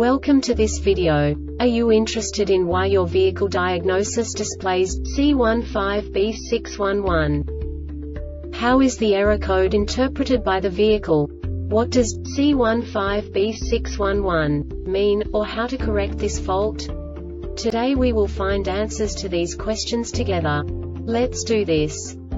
Welcome to this video. Are you interested in why your vehicle diagnosis displays C15B611? How is the error code interpreted by the vehicle? What does C15B611 mean, or how to correct this fault? Today we will find answers to these questions together. Let's do this.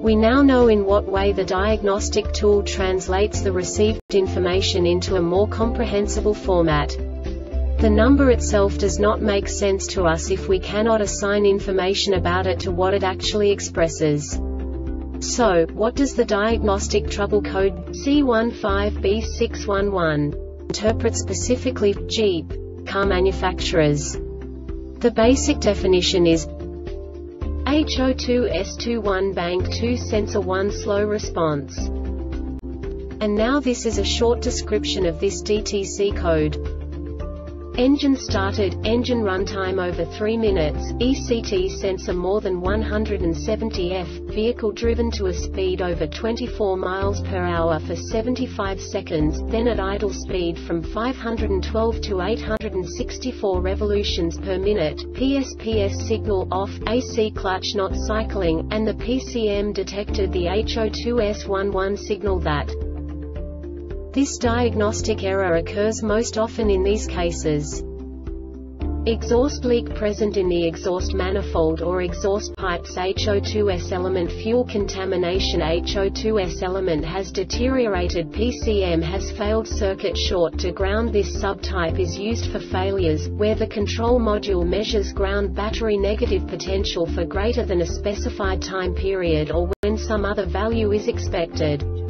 We now know in what way the diagnostic tool translates the received information into a more comprehensible format. The number itself does not make sense to us if we cannot assign information about it to what it actually expresses. So, what does the diagnostic trouble code C15B611 interpret specifically Jeep car manufacturers? The basic definition is HO2S21 Bank 2 Sensor 1 Slow Response. And now this is a short description of this DTC code. Engine started, engine runtime over 3 minutes, ECT sensor more than 170 F, vehicle driven to a speed over 24 miles per hour for 75 seconds, then at idle speed from 512 to 864 revolutions per minute, PSPS signal off, AC clutch not cycling, and the PCM detected the HO2S11 signal that this diagnostic error occurs most often in these cases. Exhaust leak present in the exhaust manifold or exhaust pipes HO2S element fuel contamination HO2S element has deteriorated PCM has failed circuit short to ground This subtype is used for failures, where the control module measures ground battery negative potential for greater than a specified time period or when some other value is expected.